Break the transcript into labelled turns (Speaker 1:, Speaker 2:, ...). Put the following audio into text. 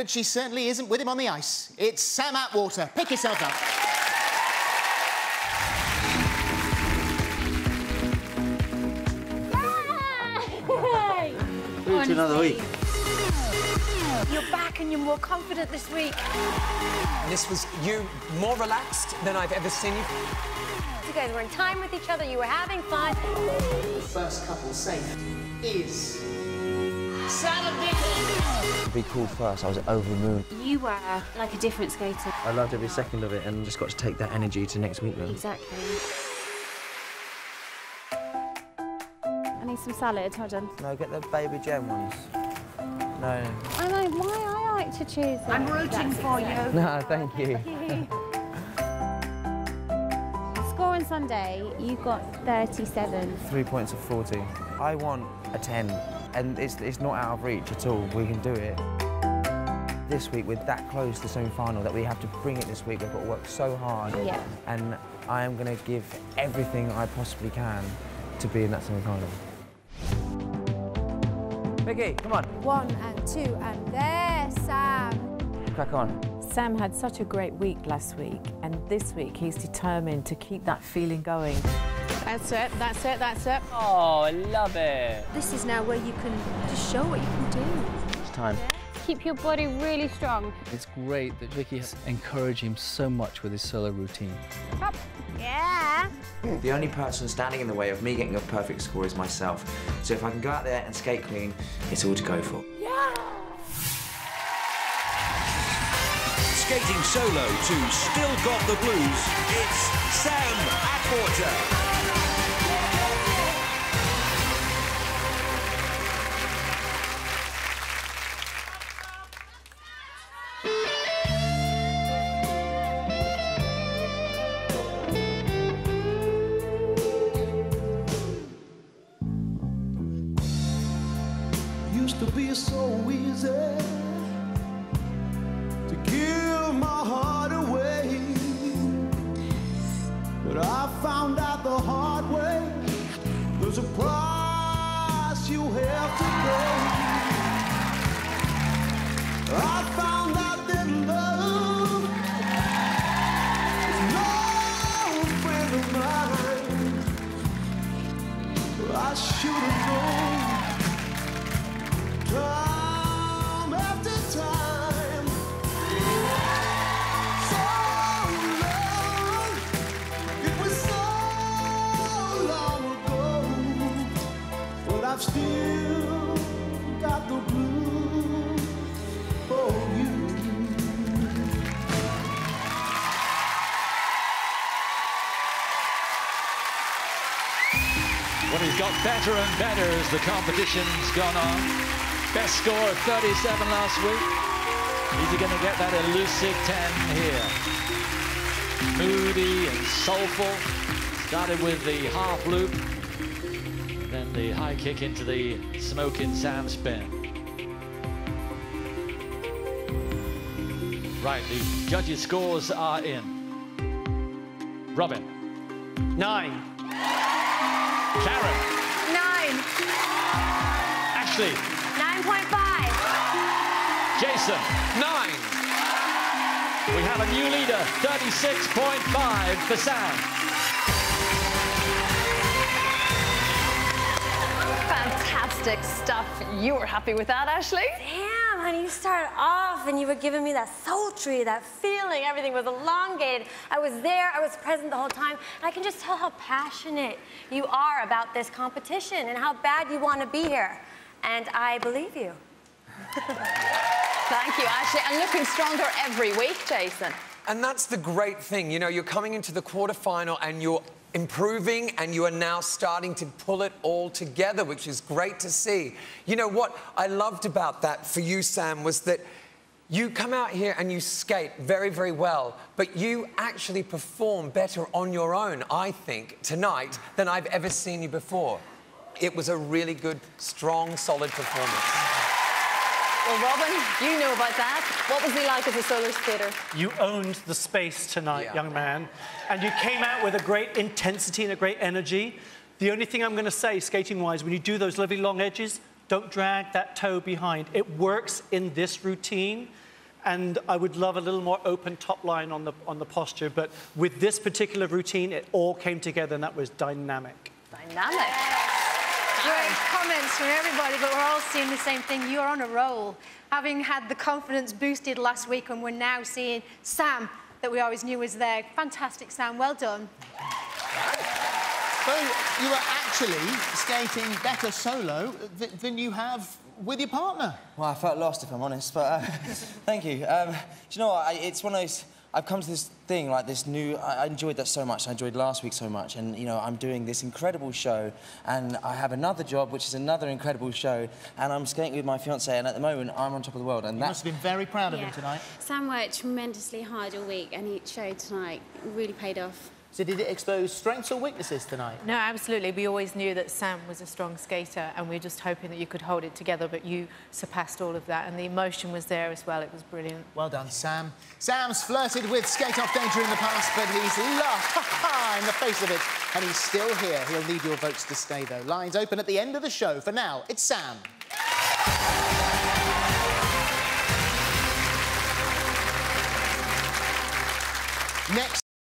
Speaker 1: but she certainly isn't with him on the ice. It's Sam Attwater. Pick yourself up.
Speaker 2: Through to another week.
Speaker 3: You're back and you're more confident this week.
Speaker 4: This was you more relaxed than I've ever seen you.
Speaker 3: You guys were in time with each other, you were having fun.
Speaker 1: The first couple safe is Sam Bickle.
Speaker 2: To be called first, I was over the moon.
Speaker 5: You were like a different skater.
Speaker 2: I loved every second of it and just got to take that energy to next week. Really.
Speaker 5: Exactly. I need some salad, hold on.
Speaker 2: No, get the baby gem ones. No.
Speaker 5: I know, why I like to choose them.
Speaker 3: I'm rooting for you.
Speaker 2: No, thank you.
Speaker 5: Score on Sunday, you got 37.
Speaker 2: Three points of 40. I want a 10, and it's, it's not out of reach at all. We can do it. This week, we're that close to the semi-final that we have to bring it this week. We've got to work so hard.
Speaker 5: Yeah.
Speaker 2: And I am going to give everything I possibly can to be in that semi-final. Vicky, come on,
Speaker 6: One and two, and there, Sam.
Speaker 2: crack on.
Speaker 7: Sam had such a great week last week, and this week he's determined to keep that feeling going.
Speaker 6: That's it, that's it, that's it.
Speaker 8: Oh, I love it.
Speaker 6: This is now where you can just show what you can do.
Speaker 2: It's time.
Speaker 5: Keep your body really strong.
Speaker 8: It's great that Vicky has encouraged him so much with his solo routine.
Speaker 6: Yeah.
Speaker 9: The only person standing in the way of me getting a perfect score is myself. So if I can go out there and skate clean, it's all to go for. Yeah!
Speaker 10: Skating solo to Still Got the Blues, it's Sam Attwater.
Speaker 11: Used to be so easy to give my heart away. But I found out the hard way. There's a price you have to pay. Got
Speaker 12: better and better as the competition's gone on. Best score of 37 last week. Is he going to get that elusive 10 here? Moody and soulful. Started with the half loop. Then the high kick into the smoking Sam spin. Right, the judges' scores are in. Robin.
Speaker 8: Nine.
Speaker 12: Karen.
Speaker 3: Nine.
Speaker 12: Ashley.
Speaker 3: 9.5.
Speaker 12: Jason.
Speaker 4: Nine.
Speaker 12: We have a new leader, 36.5 for Sam.
Speaker 3: Fantastic stuff. You were happy with that, Ashley? Damn, honey, you started off and you were giving me that sultry, that feeling. Everything was elongated. I was there, I was present the whole time. And I can just tell how passionate you are about this competition and how bad you want to be here. And I believe you.
Speaker 13: Thank you, Ashley. And looking stronger every week, Jason.
Speaker 4: And that's the great thing. You know, you're coming into the quarterfinal and you're improving and you are now starting to pull it all together, which is great to see. You know, what I loved about that for you, Sam, was that you come out here and you skate very, very well, but you actually perform better on your own, I think, tonight than I've ever seen you before. It was a really good, strong, solid performance.
Speaker 13: Well, Robin, you know about that. What was he like as a solo skater?
Speaker 14: You owned the space tonight, young man, and you came out with a great intensity and a great energy. The only thing I'm going to say, skating-wise, when you do those lovely long edges, don't drag that toe behind. It works in this routine. and I would love a little more open top line on the, on the posture, but with this particular routine, it all came together and that was dynamic.
Speaker 13: Dynamic.
Speaker 15: Great comments from everybody, but we're all seeing the same thing. You're on a roll. Having had the confidence boosted last week, and we're now seeing Sam that we always knew was there. Fantastic, Sam. Well done.
Speaker 1: So you were actually skating better solo th than you have with your partner.
Speaker 2: Well, I felt lost, if I'm honest, but uh, thank you. Um, do you know what? I, it's one of those... I've come to this thing, like this new... I, I enjoyed that so much. I enjoyed last week so much. And, you know, I'm doing this incredible show, and I have another job, which is another incredible show, and I'm skating with my fiance. and at the moment, I'm on top of the world, and
Speaker 1: You
Speaker 2: that...
Speaker 1: must have been very proud of
Speaker 5: Yeah.
Speaker 1: him tonight.
Speaker 5: Sam worked tremendously hard all week and he showed tonight. Really paid off.
Speaker 1: So did it expose strengths or weaknesses tonight?
Speaker 16: No, absolutely. We always knew that Sam was a strong skater and we were just hoping that you could hold it together, but you surpassed all of that and the emotion was there as well. It was brilliant.
Speaker 1: Well done, Sam. Sam's flirted with skate-off danger in the past, but he's laughed in the face of it, and he's still here. He'll need your votes to stay, though. Lines open at the end of the show. For now, it's Sam. Next.